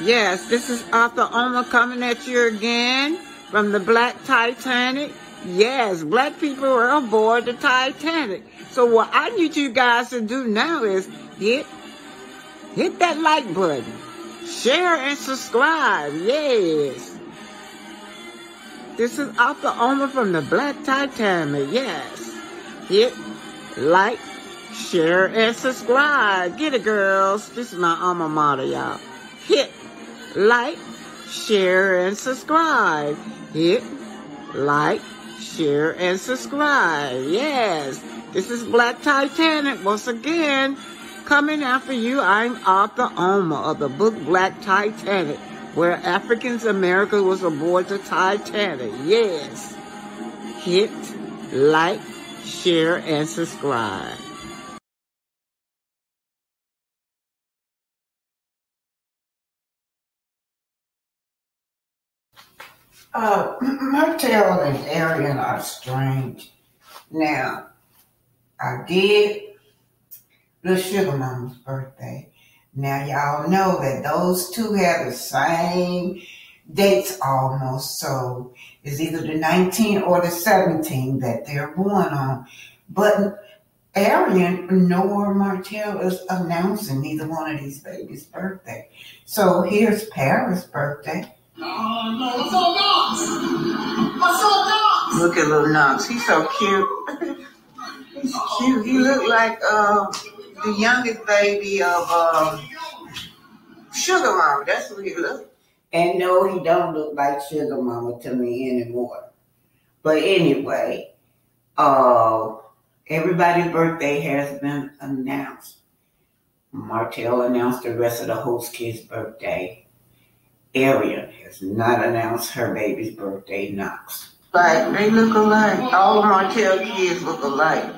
Yes, this is Arthur Oma coming at you again from the Black Titanic. Yes, black people are aboard the Titanic. So what I need you guys to do now is hit, hit that like button, share and subscribe. Yes. This is Arthur Oma from the Black Titanic. Yes. Hit, like, share, and subscribe. Get it, girls. This is my alma mater, y'all. Hit, like, share, and subscribe. Hit, like, share, and subscribe. Yes, this is Black Titanic once again. Coming after you, I'm Arthur Oma of the book Black Titanic, where Africans America was aboard the Titanic. Yes. Hit, like, share, and subscribe. Martell and Arionne are strange. Now, I did the Sugar Mama's birthday. Now, y'all know that those two have the same dates almost. So it's either the 19 or the 17 that they're born on. But Arionne nor Martell is announcing neither one of these babies' birthday. So here's Paris' birthday. Oh, no, Look at little Knox. He's so cute. He's cute. He looked like uh, the youngest baby of um, Sugar Mama. That's what he looked. And no, he don't look like Sugar Mama to me anymore. But anyway, uh, everybody's birthday has been announced. Martell announced the rest of the host kids' birthday. Arionne has not announced her baby's birthday, Knox. Like, they look alike. All of Martell kids look alike.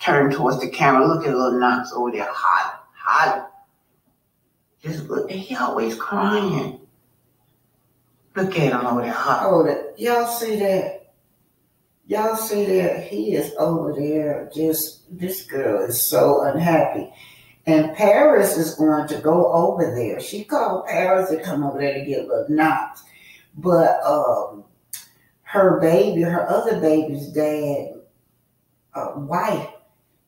Turn towards the camera. Look at little Knox over there. Hot, hot. Just look. He always crying. Look at him over there. Hot. Oh, y'all see that? Y'all see that? He is over there. Just, this girl is so unhappy. And Paris is going to go over there. She called Paris to come over there to get little Knox. But um, her baby, her other baby's dad, uh, wife,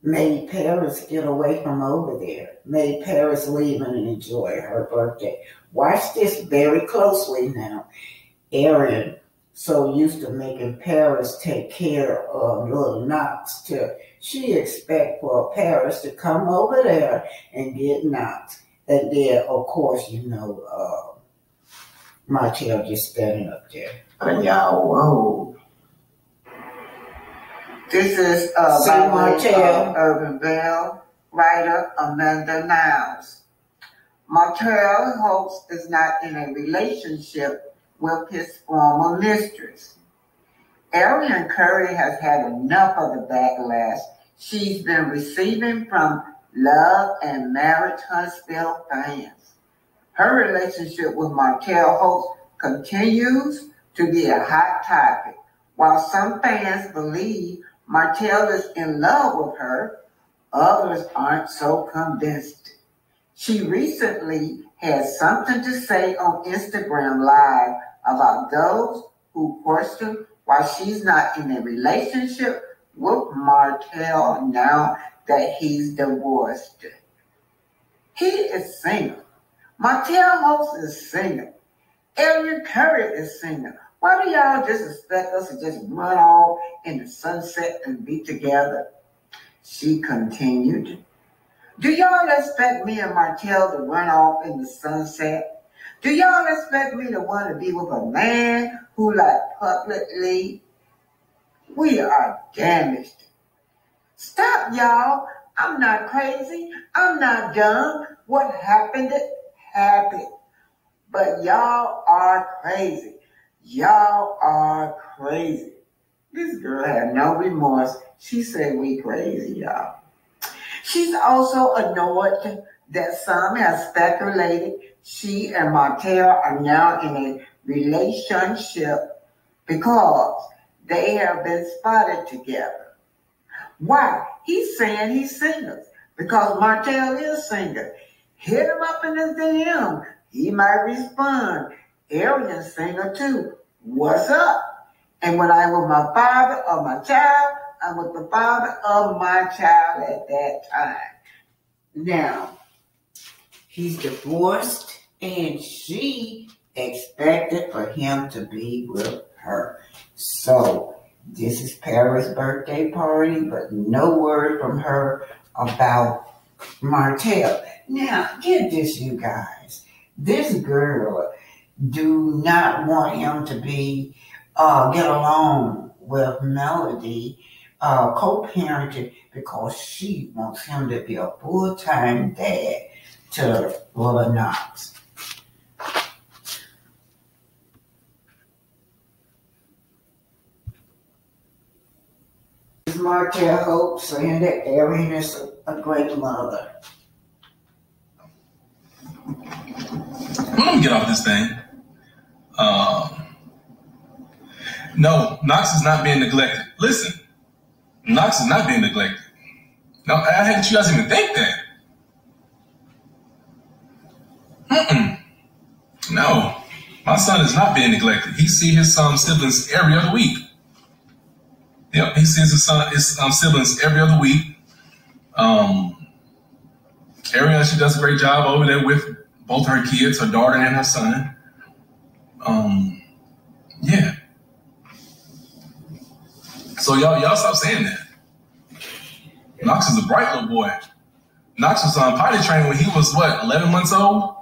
made Paris get away from over there, made Paris leave and enjoy her birthday. Watch this very closely now. Arionne so used to making Paris take care of little Knox to she expect for Paris to come over there and get Knox. And then of course, you know, uh Martell just standing up there. But y'all, whoa. This is uh, by Martell, Urban Bell, writer Amanda Niles. Martell hopes is not in a relationship with his former mistress. Arionne Curry has had enough of the backlash she's been receiving from Love and Marriage Huntsville fans. Her relationship with Martell Holtz continues to be a hot topic. While some fans believe Martell is in love with her, others aren't so convinced. She recently had something to say on Instagram Live about those who question why she's not in a relationship with Martell now that he's divorced. He is single. Martell Holtz is singing. Arionne Curry is singing. Why do y'all just expect us to just run off in the sunset and be together? She continued. Do y'all expect me and Martell to run off in the sunset? Do y'all expect me to want to be with a man who like publicly? We are damaged. Stop, y'all. I'm not crazy. I'm not dumb. What happened, it happened. But y'all are crazy. Y'all are crazy. This girl had no remorse. She said we crazy, y'all. She's also annoyed that some have speculated she and Martell are now in a relationship because they have been spotted together. Why? He's saying he's single because Martell is single. Hit him up in his DM. He might respond. Arionne singer too. What's up? And when I'm with my father or my child, I'm with the father of my child at that time. Now, he's divorced and she expected for him to be with her. So, this is Paris' birthday party, but no word from her about Martell. Now, get this, you guys. This girl do not want him to be uh, get along with Melody, uh, co-parenting, because she wants him to be a full-time dad to Willa Knox. Martell Hope saying that Arian is a great mother. Let me get off this thing. Um, no, Knox is not being neglected. Listen, Knox is not being neglected. No, I had you guys even think that. Mm-mm. No, my son is not being neglected. He see his son siblings every other week. Yep, he sees his son, his um, siblings every other week. Um, Ariana, she does a great job over there with both her kids, her daughter and her son. Um, yeah. So y'all, y'all stop saying that. Knox is a bright little boy. Knox was on potty training when he was what, 11 months old?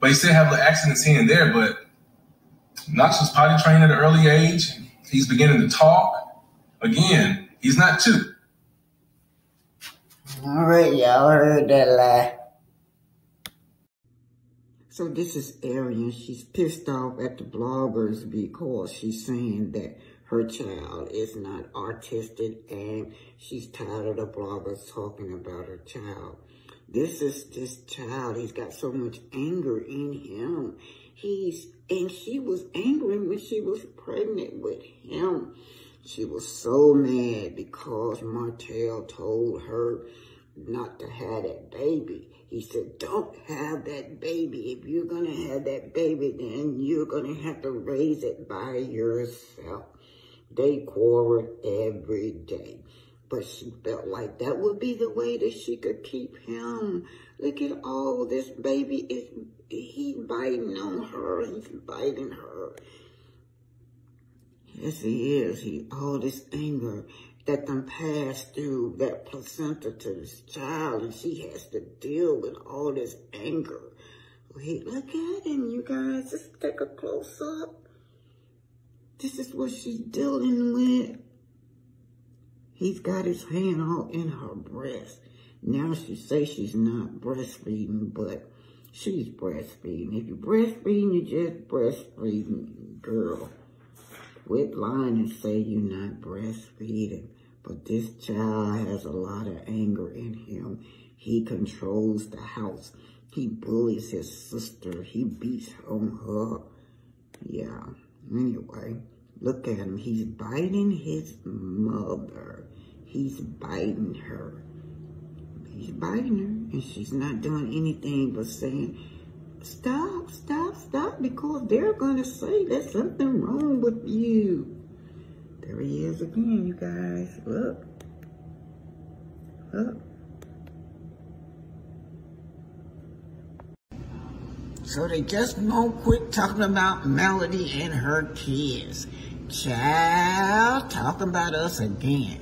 But he still had the accidents here and there. But Knox was potty trained at an early age. He's beginning to talk. Again, he's not two. All right, y'all heard that lie. So this is Arionne. She's pissed off at the bloggers because she's saying that her child is not artistic and she's tired of the bloggers talking about her child. This is this child. He's got so much anger in him. He's, and she was angry when she was pregnant with him. She was so mad because Martell told her not to have that baby. He said, don't have that baby. If you're going to have that baby, then you're going to have to raise it by yourself. They quarreled every day. But she felt like that would be the way that she could keep him. Look at all this baby is, he's biting on her. He's biting her. Yes, he is. He all this anger that them pass through that placenta to this child, and she has to deal with all this anger. Wait, look at him, you guys. Just take a close up. This is what she's dealing with. He's got his hand all in her breast. Now she says she's not breastfeeding, but she's breastfeeding. If you're breastfeeding, you're just breastfeeding, girl. Quit lying and say you're not breastfeeding. But this child has a lot of anger in him. He controls the house. He bullies his sister. He beats on her. Yeah. Anyway, look at him. He's biting his mother. He's biting her. He's biting her. And she's not doing anything but saying, stop, stop, because they're going to say there's something wrong with you. There he is again, you guys. Look. Look. So they just won't quit talking about Melody and her kids. Child, talking about us again.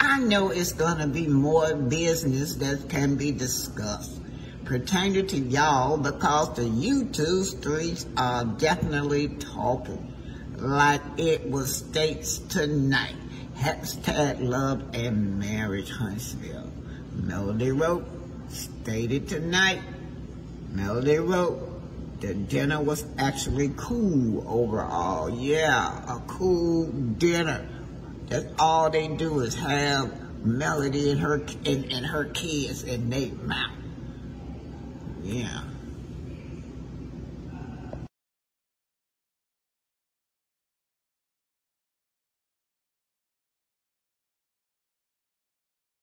I know it's going to be more business that can be discussed pertaining to y'all because the YouTube streets are definitely talking like it was states tonight. Hashtag love and marriage Huntsville. Melody wrote, stated tonight. Melody wrote, the dinner was actually cool overall. Yeah, a cool dinner. That's all they do is have Melody and her and, and her kids in their mouth. Yeah.